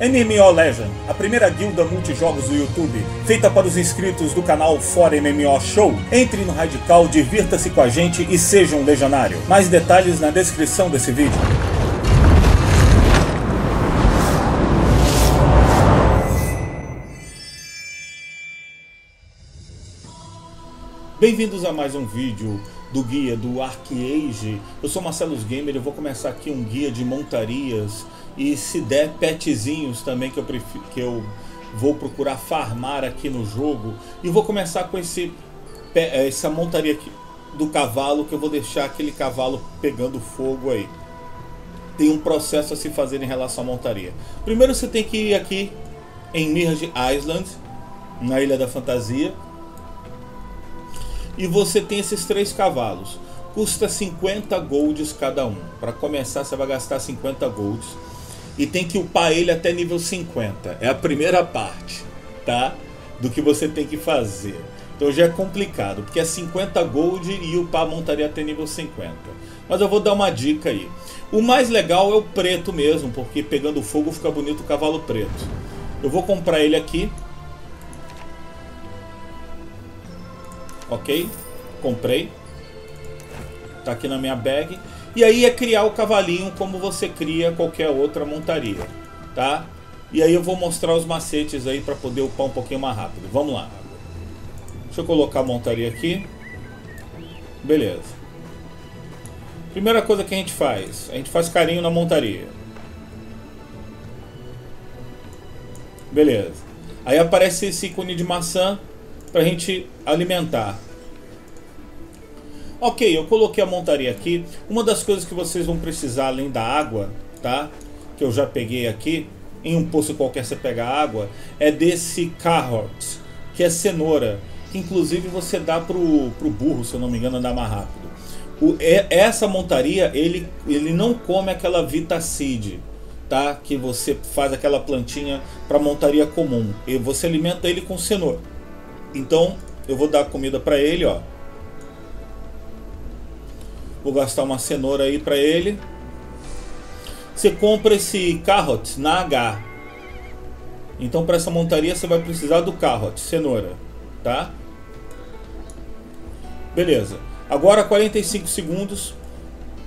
MMO Legend, a primeira guilda multijogos do YouTube, feita para os inscritos do canal Fora MMO Show. Entre no Radical, divirta-se com a gente e seja um legionário. Mais detalhes na descrição desse vídeo. Bem-vindos a mais um vídeo do guia do Arcade. Eu sou Marcelo Gamer e vou começar aqui um guia de montarias e se der petzinhos também que eu, prefiro, que eu vou procurar farmar aqui no jogo. E vou começar com esse, eh, essa montaria aqui do cavalo que eu vou deixar aquele cavalo pegando fogo aí. Tem um processo a se fazer em relação à montaria. Primeiro você tem que ir aqui em Mirage Island, na Ilha da Fantasia e você tem esses três cavalos. Custa 50 golds cada um. Para começar, você vai gastar 50 golds. E tem que upar ele até nível 50. É a primeira parte, tá? Do que você tem que fazer. Então já é complicado, porque é 50 gold e upar a montaria até nível 50. Mas eu vou dar uma dica aí. O mais legal é o preto mesmo, porque pegando fogo fica bonito o cavalo preto. Eu vou comprar ele aqui ok? Comprei. Tá aqui na minha bag. E aí é criar o cavalinho como você cria qualquer outra montaria, tá? E aí eu vou mostrar os macetes aí para poder upar um pouquinho mais rápido. Vamos lá. Deixa eu colocar a montaria aqui. Beleza. Primeira coisa que a gente faz, a gente faz carinho na montaria. Beleza. Aí aparece esse ícone de maçã para a gente alimentar. Ok, eu coloquei a montaria aqui. Uma das coisas que vocês vão precisar além da água, tá? Que eu já peguei aqui. Em um poço qualquer você pega água. É desse carrot, que é cenoura. Que inclusive você dá pro, pro burro, se eu não me engano, andar mais rápido. O, essa montaria, ele, ele não come aquela vitacide, tá? Que você faz aquela plantinha para montaria comum. E você alimenta ele com cenoura. Então, eu vou dar comida para ele, ó. Vou gastar uma cenoura aí para ele. Você compra esse carrot na H. Então, para essa montaria, você vai precisar do carrot, cenoura, tá? Beleza. Agora, 45 segundos,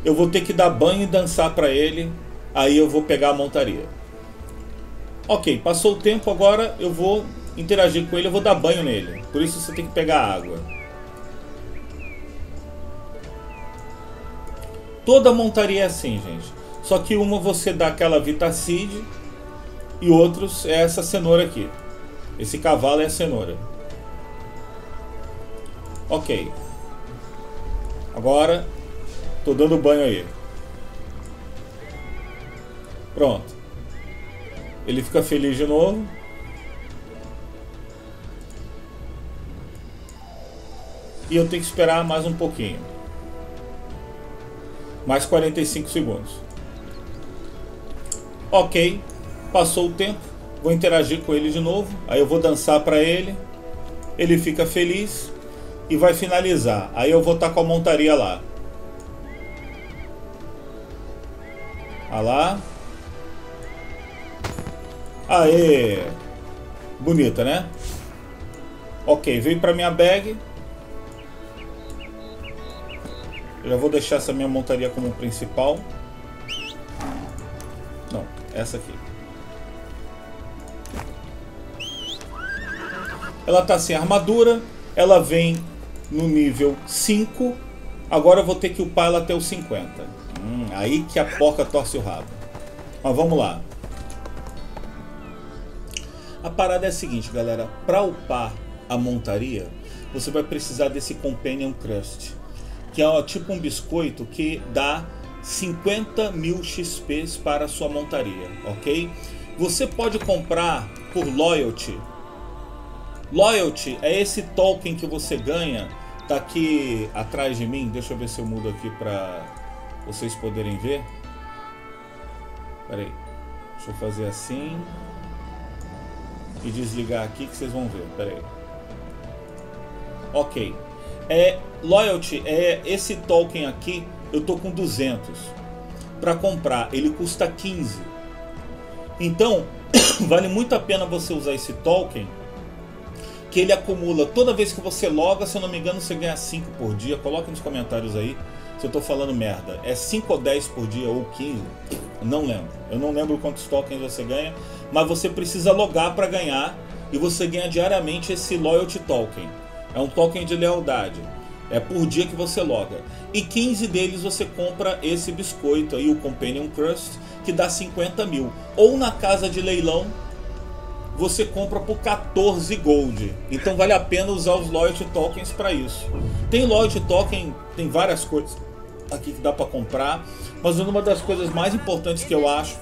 eu vou ter que dar banho e dançar para ele. Aí eu vou pegar a montaria. Ok, passou o tempo, agora eu vou interagir com ele, eu vou dar banho nele. Por isso você tem que pegar água. Toda montaria é assim, gente. Só que uma você dá aquela vitacide e outros é essa cenoura aqui. Esse cavalo é a cenoura. Ok. Agora, tô dando banho aí. Pronto. Ele fica feliz de novo. E eu tenho que esperar mais um pouquinho. Mais 45 segundos. Ok, passou o tempo, vou interagir com ele de novo, aí eu vou dançar para ele, ele fica feliz e vai finalizar. Aí eu vou estar tá com a montaria lá. Olha lá. Aê! Bonita, né? Ok, veio para minha bag. Eu já vou deixar essa minha montaria como principal. Não, essa aqui. Ela está sem armadura. Ela vem no nível 5. Agora eu vou ter que upar ela até o 50. Hum, aí que a porca torce o rabo. Mas vamos lá. A parada é a seguinte, galera. Para upar a montaria, você vai precisar desse Companion Crust que é tipo um biscoito que dá 50 mil XPs para sua montaria, ok? Você pode comprar por Loyalty. Loyalty é esse token que você ganha. Tá aqui atrás de mim. Deixa eu ver se eu mudo aqui para vocês poderem ver. Pera aí. Deixa eu fazer assim. E desligar aqui que vocês vão ver. Pera aí. Ok. É, loyalty é esse token aqui, eu tô com 200. para comprar. Ele custa 15. Então, vale muito a pena você usar esse token que ele acumula toda vez que você loga, se eu não me engano, você ganha 5 por dia. Coloque nos comentários aí se eu tô falando merda. É 5 ou 10 por dia ou 15? Não lembro. Eu não lembro quantos tokens você ganha, mas você precisa logar para ganhar e você ganha diariamente esse loyalty token. É um token de lealdade. É por dia que você loga. E 15 deles você compra esse biscoito aí, o Companion Crust, que dá 50 mil. Ou na casa de leilão, você compra por 14 gold. Então vale a pena usar os loyalty tokens para isso. Tem loyalty token, tem várias coisas aqui que dá para comprar, mas uma das coisas mais importantes que eu acho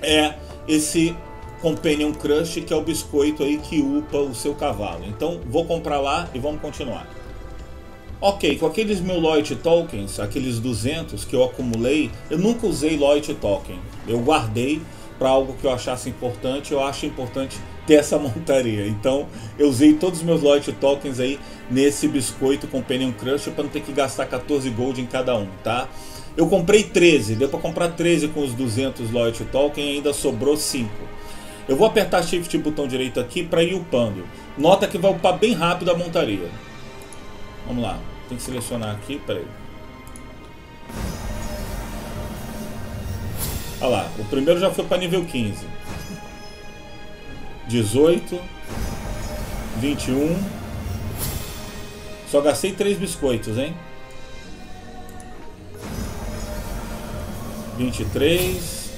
é esse Companion Crush, que é o biscoito aí que upa o seu cavalo. Então vou comprar lá e vamos continuar. Ok, com aqueles mil loyalty tokens, aqueles 200 que eu acumulei, eu nunca usei loyalty token. Eu guardei para algo que eu achasse importante, eu acho importante ter essa montaria. Então eu usei todos os meus loyalty tokens aí nesse biscoito Companion Crush para não ter que gastar 14 gold em cada um, tá? Eu comprei 13, deu para comprar 13 com os 200 loyalty token e ainda sobrou 5. Eu vou apertar Shift e botão direito aqui para ir upando. Nota que vai upar bem rápido a montaria. Vamos lá, tem que selecionar aqui, peraí. Olha lá, o primeiro já foi para nível 15. 18. 21. Só gastei 3 biscoitos, hein? 23.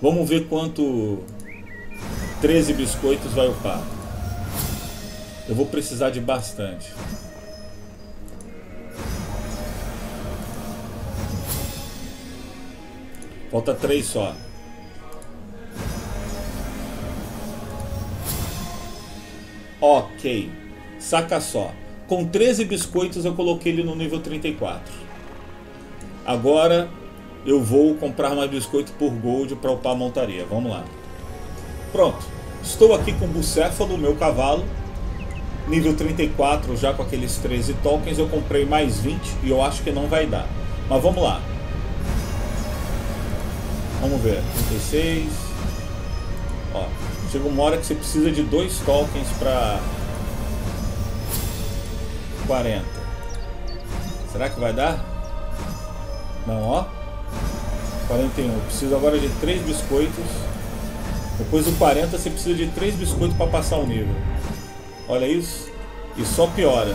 Vamos ver quanto 13 biscoitos vai upar. Eu vou precisar de bastante. Falta três só. Ok. Saca só. Com 13 biscoitos eu coloquei ele no nível 34. Agora eu vou comprar mais biscoito por gold para upar a montaria. Vamos lá. Pronto. Estou aqui com o Bucéfalo, meu cavalo. Nível 34 já com aqueles 13 tokens. Eu comprei mais 20 e eu acho que não vai dar. Mas vamos lá. Vamos ver. 36. Ó, chega uma hora que você precisa de dois tokens para 40. Será que vai dar? Não, ó. 41. Eu preciso agora de três biscoitos. Depois do 40 você precisa de três biscoitos para passar o nível. Olha isso. E só piora.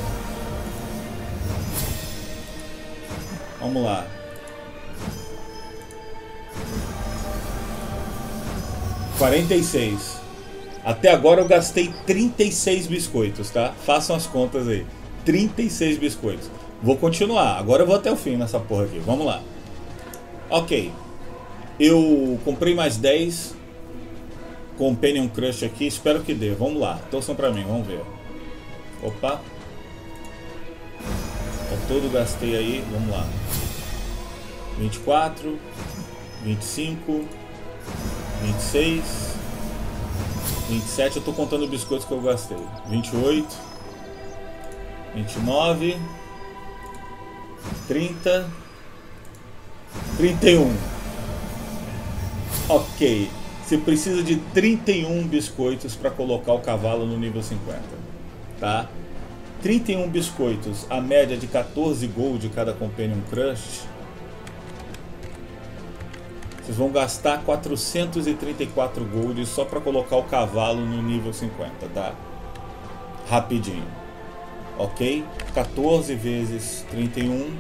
Vamos lá. 46. Até agora eu gastei 36 biscoitos, tá? Façam as contas aí. 36 biscoitos. Vou continuar. Agora eu vou até o fim nessa porra aqui. Vamos lá. Ok. Eu comprei mais 10 Companion Crush aqui. Espero que dê. Vamos lá. Torçam pra mim. Vamos ver. Opa. Ao todo gastei aí. Vamos lá. 24. 25. 26, 27, eu tô contando biscoitos que eu gastei. 28, 29, 30, 31. Ok. Você precisa de 31 biscoitos para colocar o cavalo no nível 50. Tá? 31 biscoitos, a média de 14 gold cada Companion Crush vocês vão gastar 434 gold só para colocar o cavalo no nível 50, tá? Rapidinho. Ok? 14 vezes 31,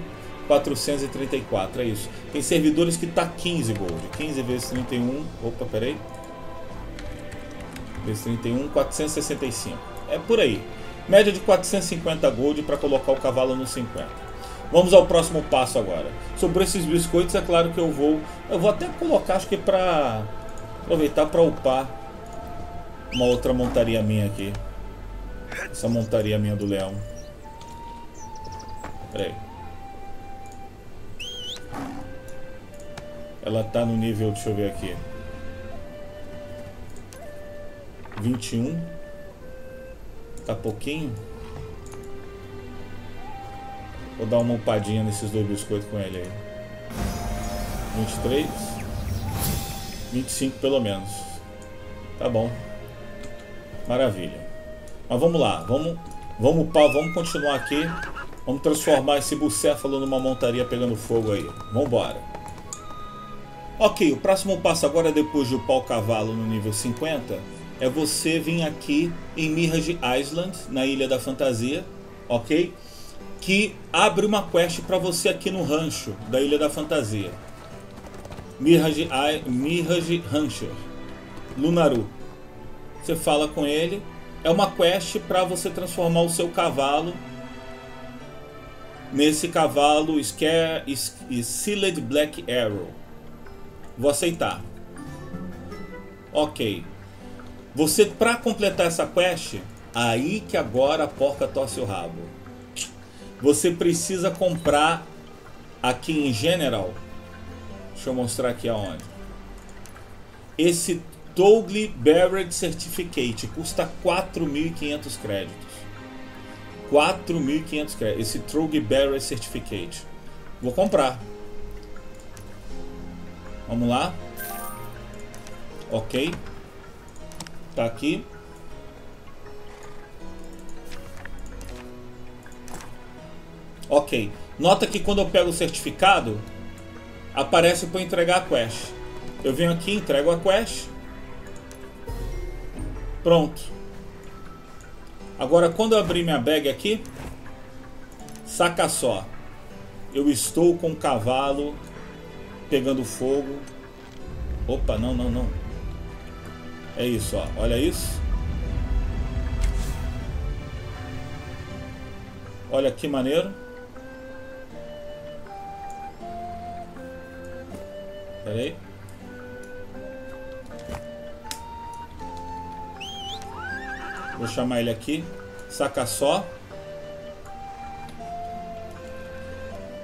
434, é isso. Tem servidores que tá 15 gold. 15 vezes 31, opa, peraí. Vezes 31, 465. É por aí. Média de 450 gold para colocar o cavalo no 50. Vamos ao próximo passo agora. Sobre esses biscoitos, é claro que eu vou. Eu vou até colocar, acho que para aproveitar para upar uma outra montaria minha aqui. Essa montaria minha do leão. Pera aí. Ela tá no nível, deixa eu ver aqui. 21. Tá pouquinho. Vou dar uma upadinha nesses dois biscoitos com ele aí. 23. 25 pelo menos. Tá bom. Maravilha. Mas vamos lá, vamos, vamos, vamos continuar aqui. Vamos transformar esse bucéfalo numa montaria pegando fogo aí. Vamos embora. Ok, o próximo passo agora, depois de upar o cavalo no nível 50, é você vir aqui em Mirage Island, na Ilha da Fantasia, ok? Que abre uma quest para você aqui no rancho da Ilha da Fantasia. Mirage, Mirage Rancher, Lunaru. Você fala com ele, é uma quest para você transformar o seu cavalo nesse cavalo Scare Sealed Black Arrow. Vou aceitar. Ok. Você, para completar essa quest, aí que agora a porca torce o rabo. Você precisa comprar aqui em General. Deixa eu mostrar aqui aonde. Esse Toggle Barrett Certificate custa 4.500 créditos. 4.500 créditos. Esse Toggle Barrett Certificate. Vou comprar. Vamos lá. Ok. Tá aqui. Ok. Nota que quando eu pego o certificado, aparece para entregar a quest. Eu venho aqui, entrego a quest. Pronto. Agora, quando eu abrir minha bag aqui, saca só. Eu estou com o cavalo pegando fogo. Opa, não, não, não. É isso, ó. Olha isso. Olha que maneiro. Pera aí. Vou chamar ele aqui. Saca só.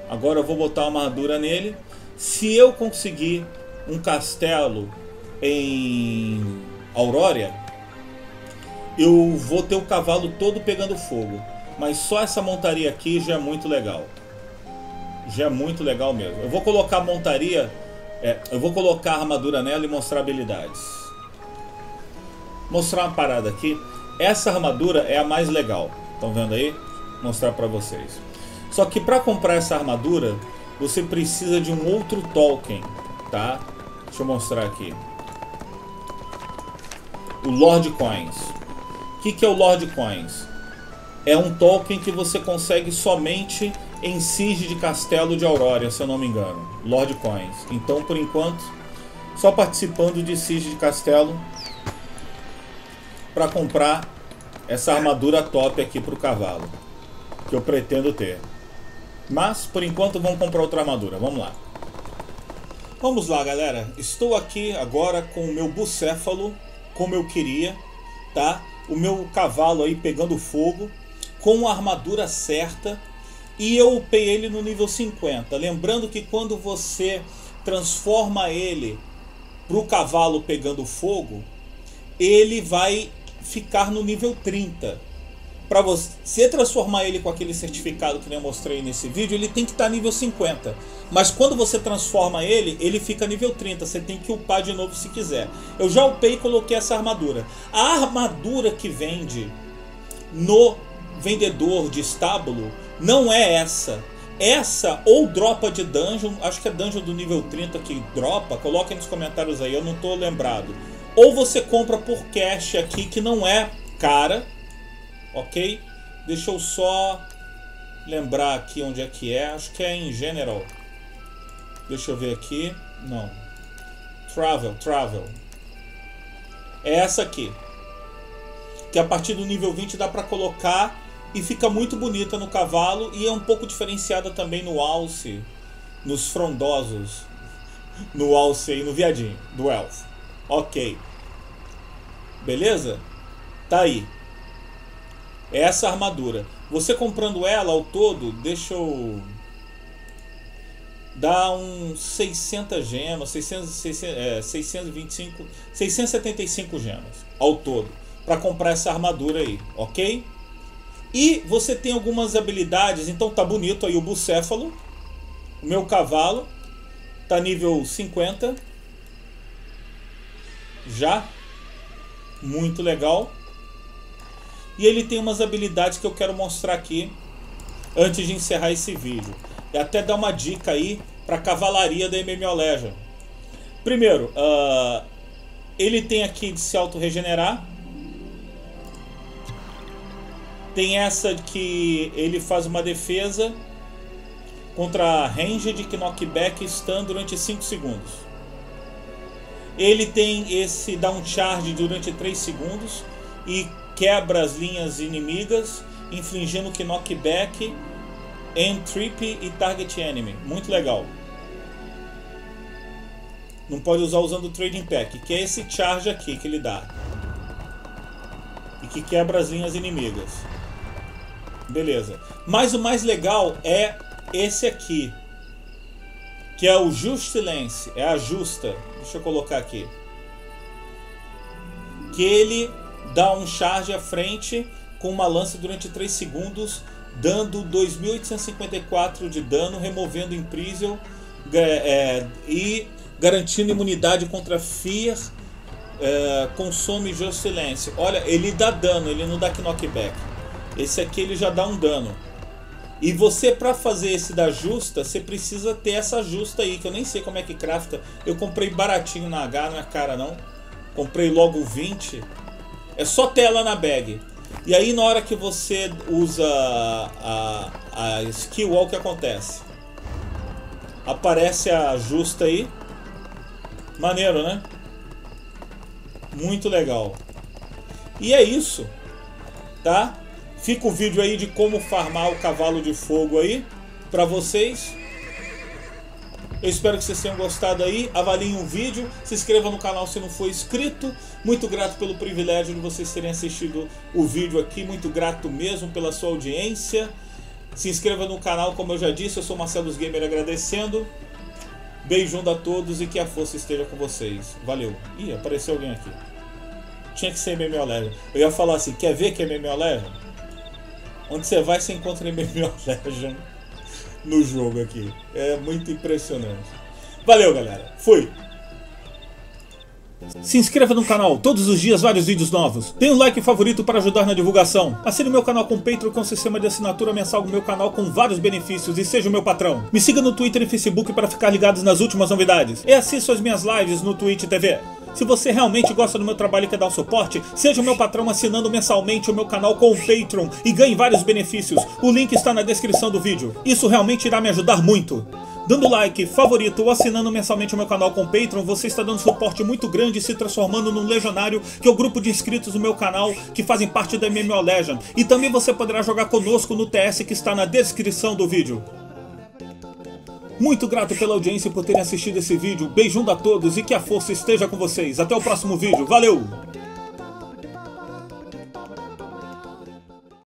Agora eu vou botar uma armadura nele. Se eu conseguir um castelo em Aurora, eu vou ter o cavalo todo pegando fogo. Mas só essa montaria aqui já é muito legal. Já é muito legal mesmo. Eu vou colocar a montaria, é, eu vou colocar a armadura nela e mostrar habilidades. Mostrar uma parada aqui. Essa armadura é a mais legal. Estão vendo aí? Mostrar para vocês. Só que para comprar essa armadura, você precisa de um outro token, tá? Deixa eu mostrar aqui o Lord Coins. O que, que é o Lord Coins? É um token que você consegue somente em Siege de Castelo de Aurora, se eu não me engano. Lord Coins. Então, por enquanto, só participando de Siege de Castelo para comprar essa armadura top aqui para o cavalo. Que eu pretendo ter. Mas, por enquanto, vamos comprar outra armadura. Vamos lá. Vamos lá, galera. Estou aqui agora com o meu bucéfalo como eu queria, tá? O meu cavalo aí pegando fogo, com a armadura certa, e eu upei ele no nível 50. Lembrando que quando você transforma ele para o cavalo pegando fogo, ele vai ficar no nível 30 para você transformar ele com aquele certificado que eu mostrei nesse vídeo, ele tem que estar tá nível 50. Mas quando você transforma ele, ele fica nível 30. Você tem que upar de novo se quiser. Eu já upei e coloquei essa armadura. A armadura que vende no vendedor de estábulo não é essa. Essa ou dropa de dungeon, acho que é dungeon do nível 30 que dropa, coloquem nos comentários aí, eu não estou lembrado. Ou você compra por cash aqui que não é cara, ok? Deixa eu só lembrar aqui onde é que é. Acho que é em General. Deixa eu ver aqui. Não. Travel, Travel. É essa aqui. Que a partir do nível 20 dá para colocar e fica muito bonita no cavalo e é um pouco diferenciada também no alce, nos frondosos, no alce e no viadinho do elfo. Ok. Beleza? Tá aí essa armadura. Você comprando ela ao todo, deixa eu dá uns 600 gemas, 600, 600, é, 625, 675 gemas ao todo para comprar essa armadura aí, ok? E você tem algumas habilidades, então tá bonito aí o bucéfalo, o meu cavalo, Tá nível 50. Já. Muito legal. E ele tem umas habilidades que eu quero mostrar aqui antes de encerrar esse vídeo. E até dar uma dica aí para a cavalaria da MMO Legend. Primeiro, uh, ele tem aqui de se auto-regenerar. Tem essa que ele faz uma defesa contra ranged que knockback stun durante 5 segundos. Ele tem esse down charge durante 3 segundos e quebra as linhas inimigas, infligindo knockback, end trip e target enemy. Muito legal. Não pode usar usando o Trading Pack, que é esse charge aqui que ele dá. E que quebra as linhas inimigas. Beleza. Mas o mais legal é esse aqui. Que é o Justilence. É a justa. Deixa eu colocar aqui. Que ele dá um charge à frente com uma lança durante 3 segundos, dando 2.854 de dano, removendo Imprison é, e garantindo imunidade contra Fear, é, consome Just Silence. Olha, ele dá dano, ele não dá knockback. Esse aqui ele já dá um dano. E você, para fazer esse da justa, você precisa ter essa justa aí, que eu nem sei como é que crafta. Eu comprei baratinho na H, não é cara não. Comprei logo 20. É só tela na bag. E aí na hora que você usa a, a skill, olha o que acontece. Aparece a justa aí. Maneiro, né? Muito legal. E é isso, tá? Fica o vídeo aí de como farmar o cavalo de fogo aí para vocês. Eu espero que vocês tenham gostado aí. Avaliem o vídeo, se inscreva no canal se não for inscrito. Muito grato pelo privilégio de vocês terem assistido o vídeo aqui. Muito grato mesmo pela sua audiência. Se inscreva no canal, como eu já disse. Eu sou Marcelo Gamer agradecendo. Beijão a todos e que a força esteja com vocês. Valeu. Ih, apareceu alguém aqui. Tinha que ser MMO Legend. Eu ia falar assim, quer ver que é MMO Legend? Onde você vai, você encontra MMO Legend no jogo aqui. É muito impressionante. Valeu, galera. Fui. Se inscreva no canal, todos os dias vários vídeos novos. Dê um like favorito para ajudar na divulgação. Assine meu canal com Patreon com sistema de assinatura mensal do meu canal com vários benefícios e seja o meu patrão. Me siga no Twitter e Facebook para ficar ligados nas últimas novidades. E assista as minhas lives no Twitch TV. Se você realmente gosta do meu trabalho e quer dar um suporte, seja o meu patrão assinando mensalmente o meu canal com o Patreon e ganhe vários benefícios. O link está na descrição do vídeo. Isso realmente irá me ajudar muito. Dando like, favorito ou assinando mensalmente o meu canal com o Patreon, você está dando suporte muito grande e se transformando num legionário, que é o grupo de inscritos do meu canal que fazem parte da MMO Legend. E também você poderá jogar conosco no TS que está na descrição do vídeo. Muito grato pela audiência e por terem assistido esse vídeo. Beijão a todos e que a força esteja com vocês. Até o próximo vídeo. Valeu!